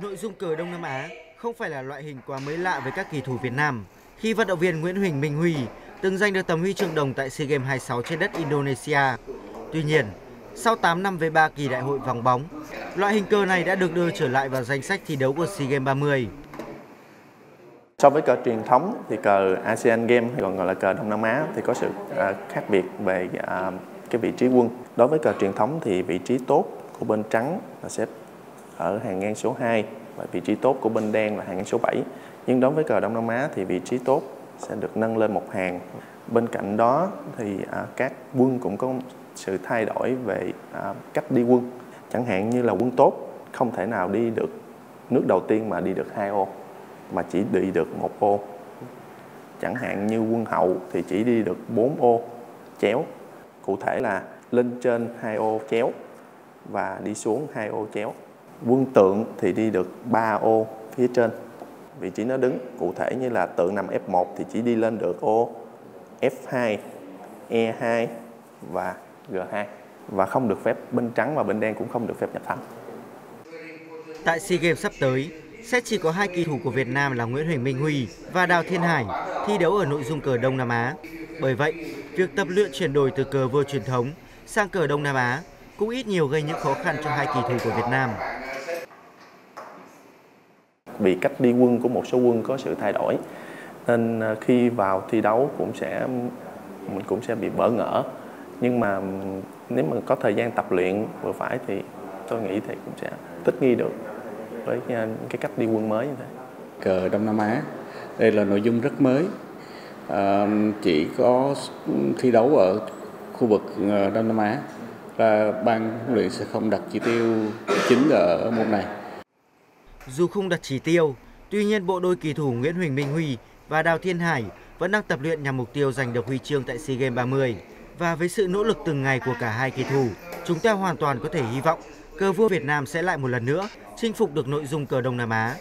Nội dung cờ Đông Nam Á không phải là loại hình quá mới lạ với các kỳ thủ Việt Nam. Khi vận động viên Nguyễn Huỳnh Minh Huy từng giành được tấm huy chương đồng tại SEA Games 26 trên đất Indonesia. Tuy nhiên, sau 8 năm với ba kỳ đại hội vòng bóng, loại hình cờ này đã được đưa trở lại vào danh sách thi đấu của SEA Games 30. So với cờ truyền thống thì cờ ASEAN Games còn gọi là cờ Đông Nam Á thì có sự à, khác biệt về à, cái vị trí quân. Đối với cờ truyền thống thì vị trí tốt của bên trắng là xếp ở hàng ngang số 2 và vị trí tốt của bên đen là hàng ngang số 7. Nhưng đối với cờ Đông Nam Á thì vị trí tốt sẽ được nâng lên một hàng. Bên cạnh đó thì à, các quân cũng có sự thay đổi về à, cách đi quân. Chẳng hạn như là quân tốt không thể nào đi được nước đầu tiên mà đi được hai ô mà chỉ đi được một ô. Chẳng hạn như quân hậu thì chỉ đi được 4 ô chéo. Cụ thể là lên trên hai ô chéo và đi xuống hai ô chéo. Quân tượng thì đi được 3 ô phía trên. Vị trí nó đứng cụ thể như là tượng nằm F1 thì chỉ đi lên được ô F2, E2 và G2 và không được phép bên trắng và bên đen cũng không được phép nhập thắng. Tại SEA Games sắp tới, sẽ chỉ có hai kỳ thủ của Việt Nam là Nguyễn Huỳnh Minh Huy và Đào Thiên Hải thi đấu ở nội dung cờ Đông Nam Á. Bởi vậy, việc tập luyện chuyển đổi từ cờ vua truyền thống sang cờ Đông Nam Á cũng ít nhiều gây những khó khăn cho hai kỳ thủ của Việt Nam. Vì cách đi quân của một số quân có sự thay đổi. Nên à, khi vào thi đấu cũng sẽ mình cũng sẽ bị bỡ ngỡ. Nhưng mà ừ, nếu mà có thời gian tập luyện vừa phải thì tôi nghĩ thì cũng sẽ thích nghi được với à, cái, cách đi quân mới như thế. Cờ Đông Nam Á đây là nội dung rất mới. À, chỉ có thi đấu ở khu vực à, Đông Nam Á. Và ban huấn luyện sẽ không đặt chỉ tiêu chính ở môn này. Dù không đặt chỉ tiêu, tuy nhiên bộ đôi kỳ thủ Nguyễn Huỳnh Minh Huy và Đào Thiên Hải vẫn đang tập luyện nhằm mục tiêu giành được huy chương tại SEA Games 30. Và với sự nỗ lực từng ngày của cả hai kỳ thủ, chúng ta hoàn toàn có thể hy vọng cờ vua Việt Nam sẽ lại một lần nữa chinh phục được nội dung cờ Đông Nam Á